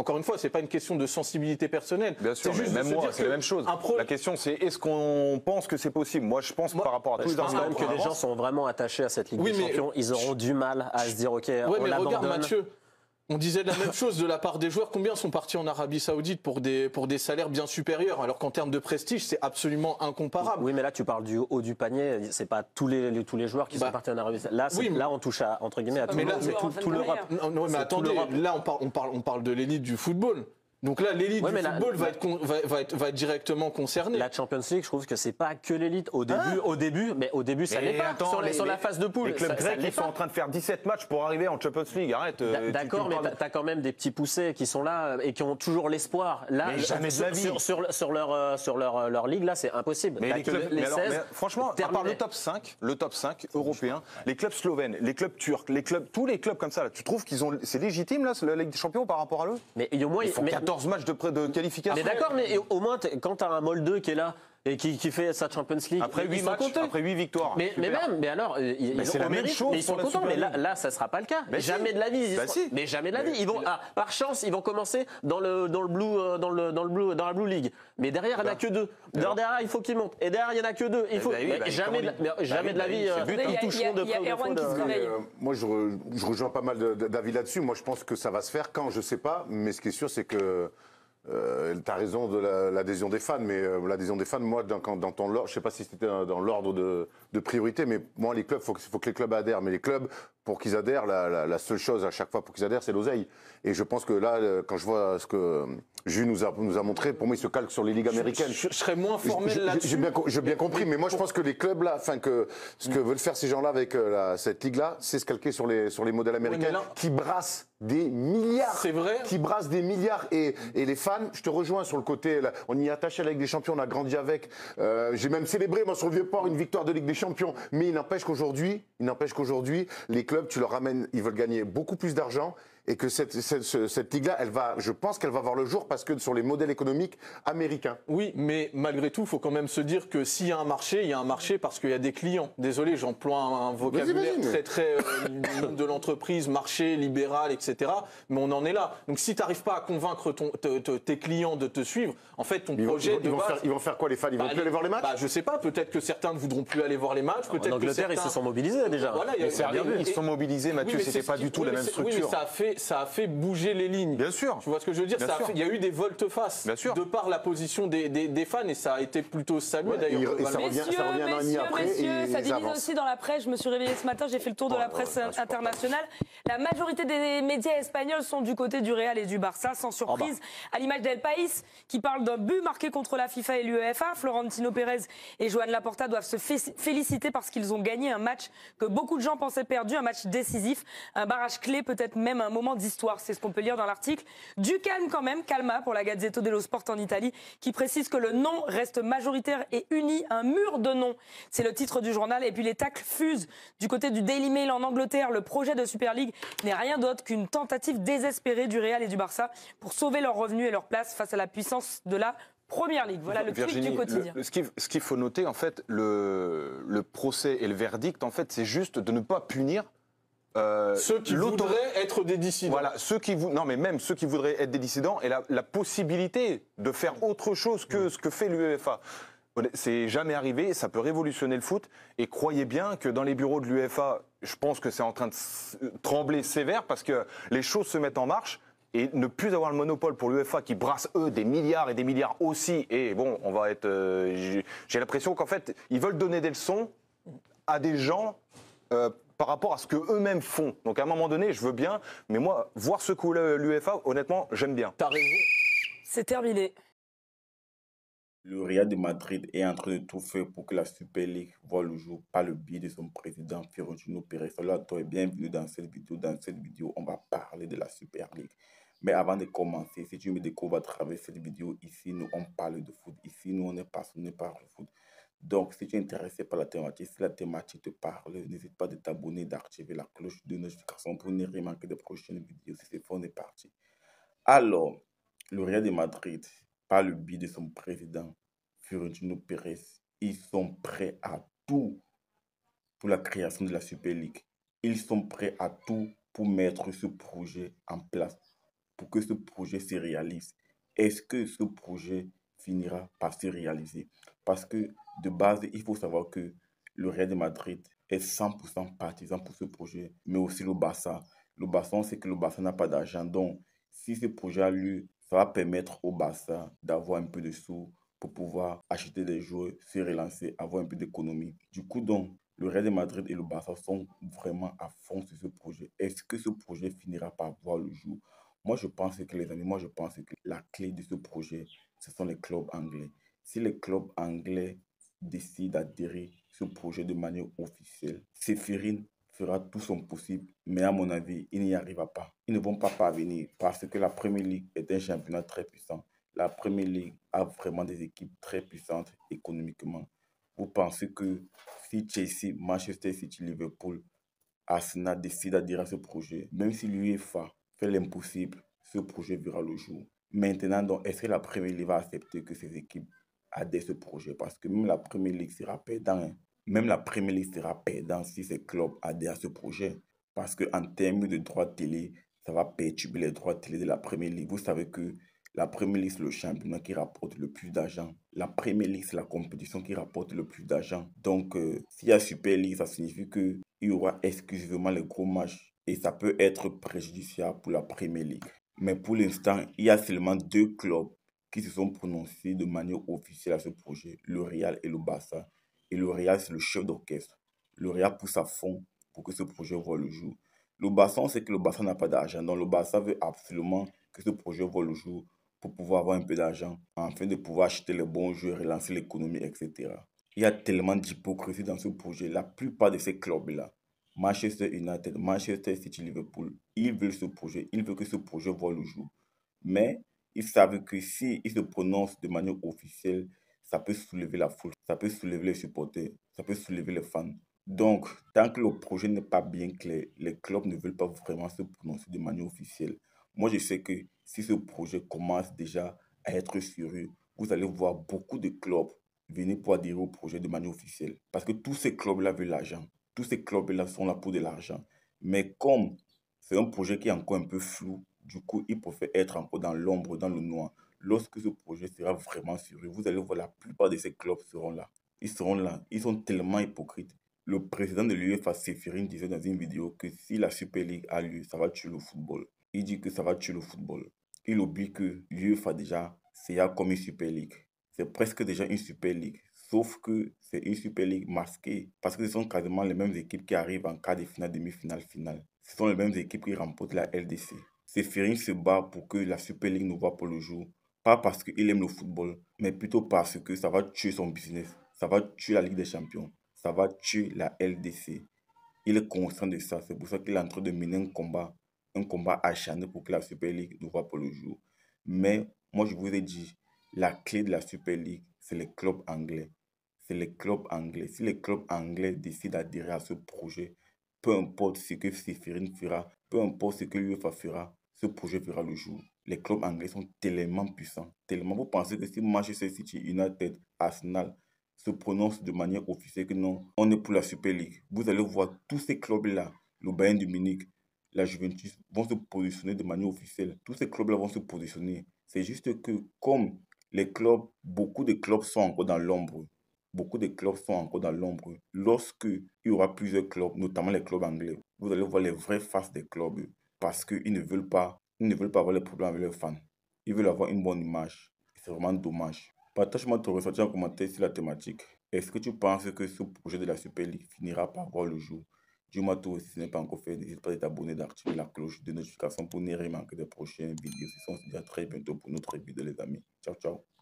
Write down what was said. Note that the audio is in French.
Encore une fois, c'est pas une question de sensibilité personnelle. Bien sûr, C'est juste mais même moi, c'est la même chose. pro- La question, c'est est-ce qu'on pense que c'est possible? Moi, je pense par rapport à tous Je les pense quand même arguments que les gens sont vraiment attachés à cette Ligue Oui, des mais- Champions. Ils auront du mal à se dire, OK, Ouais, on mais regarde l'abandonne. Mathieu. On disait la même chose de la part des joueurs. Combien sont partis en Arabie Saoudite pour des, pour des salaires bien supérieurs Alors qu'en termes de prestige, c'est absolument incomparable. Oui, mais là, tu parles du haut du panier. C'est pas tous les, les- tous les joueurs qui Bah, sont partis en Arabie Saoudite. Là, oui, mais- là, on touche à, entre guillemets, à tout, C'est tout, l'Europe. Non, non, mais attendez, là on parle, on, parle, on parle de l'élite du football. Donc là, l'élite Ouais, du football va, être con- va, va être, va être directement concernée. La Champions League, je trouve que c'est pas que l'élite. Au début, au début, mais au début, ça l'est pas. attends, sur, la- les- sur la phase de poule, Les clubs grecs, ils sont pas. en train de faire 17 matchs pour arriver en Champions League. Arrête. euh, D'accord, mais t'as as quand même des petits poussés qui sont là euh, et qui ont toujours l'espoir. Là, Mais jamais de la vie. sur, sur, sur leur, sur leur, euh, leur ligue, là, c'est impossible. Mais les clubs, les mais alors, 16 mais franchement, à part le top 5, le top 5 européen, les clubs slovènes, les clubs turcs, les clubs, tous les clubs comme ça, là, tu trouves qu'ils ont, c'est légitime là, la Ligue des Champions par rapport à eux? Mais au moins, Ils font mais- 14 matchs de, pré- de qualification. Mais d'accord, mais au moins, quand tu as un Molde qui est là et qui, qui fait sa Champions League, Après ils 8 sont matchs, comptés. après 8 victoires. Mais, mais même, mais alors, euh, ils, Mais ils c'est ont la au même mérite, chose mais ils sont contents. Mais là, là, ça sera pas le cas. Mais si. jamais de la vie. ils Bah seront- si. Mais jamais de la Mais- vie. Ils vont, ah, par chance, ils vont commencer dans le dans le blue, euh, dans le dans le blue, dans la blue league. Mais derrière, il n'y en a que deux. Derrière, il faut qu'ils montent. Et derrière, il y en a que deux. Il Eh faut bah, jamais, bah jamais de la bah vie. euh, a- ils toucheront de près moi, je, re- je rejoins pas mal d'avis là-dessus. Moi, je pense que ça va se faire quand, je sais pas. Mais ce qui est sûr, c'est que tu as raison de la- l'adhésion des fans. Mais euh, l'adhésion des fans, moi, dans, dans ton je sais pas si c'était dans, l'ordre de, priorité, mais moi, les clubs, il faut, que- les clubs adhèrent. Mais les clubs, pour qu'ils adhèrent, la, la- la seule chose à chaque fois pour qu'ils adhèrent, c'est l'oseille. Et je pense que là, euh, quand je vois ce que Jules nous a, nous a montré, pour moi, il se calque sur les ligues américaines. Je, je serais moins formel là-dessus. J'ai bien, compris, mais moi je pense que les clubs là, enfin que ce que veulent faire ces gens-là avec euh, la- cette ligue-là, c'est se calquer sur les sur les modèles américains là- qui brassent des milliards. C'est vrai. Qui brassent des milliards et, et les fans, je te rejoins sur le côté. là, on y est attaché avec des champions, on a grandi avec. Euh, j'ai même célébré moi sur le vieux port une victoire de Ligue des Champions. Mais il n'empêche qu'aujourd'hui, il n'empêche qu'aujourd'hui, les clubs, tu leur ramènes, ils veulent gagner beaucoup plus d'argent. Et que cette, cette, ce- cette ligue-là, elle va, je pense qu'elle va voir le jour parce que sur les modèles économiques américains. Oui, mais malgré tout, il faut quand même se dire que s'il y a un marché, il y a un marché parce qu'il y a des clients. Désolé, j'emploie un vocabulaire vas-y, mais- très très euh, de l'entreprise, marché, libéral, etc. Mais on en est là. Donc si tu n'arrives pas à convaincre ton- te- te- tes clients de te suivre, en fait, ton Ils vont, projet ils vont- de ils vont base- faire, ils vont faire quoi les fans? Ils vont Bah, plus aller voir les matchs? bah, Je sais pas. Peut-être que certains ne voudront plus aller voir les matchs. Peut-être En que Angleterre, ils certains- se sont mobilisés déjà. Voilà, il y a- Mais c'est et- bien vu. Ils se sont mobilisés, Mathieu, mais c'était pas qui- du tout oui, la même Oui, structure. mais ça a fait, ça a fait bouger les lignes. Bien sûr. Tu vois ce que je veux dire? Ça a fait- Il y a eu des volte-face Bien sûr. de par la position des, des- des fans et ça a été plutôt salué Ouais, d'ailleurs. et- et ça revient- Messieurs, revient un an et demi messieurs, après messieurs, et ça divise avancent. aussi dans la presse. Je me suis réveillée ce matin, j'ai fait le tour de la presse internationale. La majorité des médias espagnols sont du côté du Real et du Barça, sans surprise. À l'image d'El País, qui parle d'un but marqué contre la FIFA et l'UEFA. Florentino Pérez et Joan Laporta doivent se fé- féliciter parce qu'ils ont gagné un match que beaucoup de gens pensaient perdu, un match décisif, un barrage clé, peut-être même un moment d'histoire. C'est ce qu'on peut lire dans l'article. Du calme quand même, calma pour la Gazzetto dello Sport en Italie, qui précise que le non reste majoritaire et uni, un mur de non. C'est le titre du journal. Et puis les tacles fusent du côté du Daily Mail en Angleterre. Le projet de Super League n'est rien d'autre qu'une tentative désespérée du Real et du Barça pour sauver leurs revenus et leur place face à la puissance de la Première Ligue. Voilà le tweet du quotidien. le- ce qu'il faut noter, en fait, le, le procès et le verdict, en fait, c'est juste de ne pas punir euh, Ceux qui voudraient être des dissidents. Voilà, ceux qui vou- non mais même ceux qui voudraient être des dissidents et la, la possibilité de faire autre chose que ce que fait l'UEFA. C'est jamais arrivé, ça peut révolutionner le foot. Et croyez bien que dans les bureaux de l'UEFA, je pense que c'est en train de s- trembler sévère parce que les choses se mettent en marche. Et ne plus avoir le monopole pour l'UEFA qui brasse eux des milliards et des milliards aussi. Et bon, on va être. euh, j'ai- J'ai l'impression qu'en fait, ils veulent donner des leçons à des gens euh, par rapport à ce que eux-mêmes font. Donc à un moment donné, je veux bien, mais moi, voir ce coup l'UEFA, honnêtement, j'aime bien. T'as raison. C'est terminé. Le Real de Madrid est en train de tout faire pour que la Super League voit le jour par le biais de son président Fiorentino Pérez. Salut à toi et bienvenue dans cette vidéo. Dans cette vidéo, on va parler de la Super League. Mais avant de commencer, si tu me découvres à travers cette vidéo, ici, nous, on parle de foot. Ici, nous, on est passionné par le foot. Donc, si tu es intéressé par la thématique, si la thématique te parle, n'hésite pas de t'abonner, d'activer la cloche de notification pour ne rien manquer des prochaines vidéos. Si c'est fait, on est parti. Alors, le Real de Madrid, par le biais de son président, Fiorentino Pérez, ils sont prêts à tout pour la création de la Super League. Ils sont prêts à tout pour mettre ce projet en place. pour que ce projet se réalise. Est-ce que ce projet finira par se réaliser? Parce que de base, il faut savoir que le Real de Madrid est 100% partisan pour ce projet, mais aussi le Barça. Le Barça, on sait que le Barça n'a pas d'argent. Donc, si ce projet a lieu, ça va permettre au Barça d'avoir un peu de sous pour pouvoir acheter des joueurs, se relancer, avoir un peu d'économie. Du coup, donc, le Real de Madrid et le Barça sont vraiment à fond sur ce projet. Est-ce que ce projet finira par voir le jour? Moi, je pense que les amis, moi, je pense que la clé de ce projet, ce sont les clubs anglais. Si les clubs anglais décident d'adhérer ce projet de manière officielle, Séphirine fera tout son possible, mais à mon avis, il n'y arrivera pas. Ils ne vont pas parvenir parce que la Premier League est un championnat très puissant. La Premier League a vraiment des équipes très puissantes économiquement. Vous pensez que si Chelsea, Manchester City, Liverpool, Arsenal décident d'adhérer à ce projet, même si l'UEFA fait l'impossible, ce projet verra le jour. Maintenant, donc, est-ce que la Premier League va accepter que ces équipes à ce projet Parce que même la Premier League sera perdant. Hein. Même la Premier League sera perdant si ces clubs adhèrent à ce projet. Parce qu'en termes de droits de télé, ça va perturber les droits de télé de la Premier League. Vous savez que la Premier League, c'est le championnat qui rapporte le plus d'argent. La Premier League, c'est la compétition qui rapporte le plus d'argent. Donc, euh, s'il y a Super League, ça signifie qu'il y aura exclusivement les gros matchs. Et ça peut être préjudiciable pour la Premier League. Mais pour l'instant, il y a seulement deux clubs qui se sont prononcés de manière officielle à ce projet, le Real et le Barça. Et le Real, c'est le chef d'orchestre. Le Real pousse à fond pour que ce projet voit le jour. Le Barça, on sait que le Barça n'a pas d'argent. Donc, le Barça veut absolument que ce projet voit le jour pour pouvoir avoir un peu d'argent, afin de pouvoir acheter les bons jeux, relancer l'économie, etc. Il y a tellement d'hypocrisie dans ce projet. La plupart de ces clubs-là, Manchester United, Manchester City, Liverpool, ils veulent ce projet, ils veulent que ce projet voit le jour. Mais ils savent que s'ils ils se prononcent de manière officielle, ça peut soulever la foule, ça peut soulever les supporters, ça peut soulever les fans. Donc, tant que le projet n'est pas bien clair, les clubs ne veulent pas vraiment se prononcer de manière officielle. Moi, je sais que si ce projet commence déjà à être sérieux, vous allez voir beaucoup de clubs venir pour adhérer au projet de manière officielle. Parce que tous ces clubs-là veulent l'argent. Tous ces clubs-là sont là pour de l'argent. Mais comme c'est un projet qui est encore un peu flou, du coup, il préfèrent être encore dans l'ombre, dans le noir. Lorsque ce projet sera vraiment sérieux, vous allez voir la plupart de ces clubs seront là. Ils seront là. Ils sont tellement hypocrites. Le président de l'UEFA, Séphirine, disait dans une vidéo que si la Super League a lieu, ça va tuer le football il dit que ça va tuer le football. Il oublie que l'UEFA déjà, c'est comme une Super League. C'est presque déjà une Super League. Sauf que c'est une Super League masquée. Parce que ce sont quasiment les mêmes équipes qui arrivent en quart de finale, demi-finale, finale. Ce sont les mêmes équipes qui remportent la LDC. Séphirine se bat pour que la Super League ne voit pas le jour. Pas parce qu'il aime le football, mais plutôt parce que ça va tuer son business. Ça va tuer la Ligue des Champions. Ça va tuer la LDC. Il est conscient de ça. C'est pour ça qu'il est en train de mener un combat un combat acharné pour que la Super League ne voit pas le jour. Mais moi, je vous ai dit, la clé de la Super League, c'est les clubs anglais. C'est les clubs anglais. Si les clubs anglais décident d'adhérer à ce projet, peu importe ce que Séphirine fera, peu importe ce que l'UEFA fera, ce projet verra le jour. Les clubs anglais sont tellement puissants, tellement. Vous pensez que si Manchester City, United, Arsenal se prononcent de manière officielle que non, on est pour la Super League, vous allez voir tous ces clubs-là, le Bayern de Munich, la Juventus vont se positionner de manière officielle. Tous ces clubs-là vont se positionner. C'est juste que comme les clubs, beaucoup de clubs sont encore dans l'ombre. Beaucoup de clubs sont encore dans l'ombre. Lorsque il y aura plusieurs clubs, notamment les clubs anglais, vous allez voir les vraies faces des clubs parce qu'ils ne veulent pas, ils ne veulent pas avoir les problèmes avec leurs fans. Ils veulent avoir une bonne image. C'est vraiment dommage. Partage-moi ton ressenti en commentaire sur la thématique. Est-ce que tu penses que ce projet de la Super League finira par voir le jour? Dis-moi tout si ce n'est pas encore fait. N'hésite pas à t'abonner, d'activer la cloche de notification pour ne rien manquer des prochaines vidéos. Se dit à très bientôt pour notre vidéo, les amis. Ciao, ciao.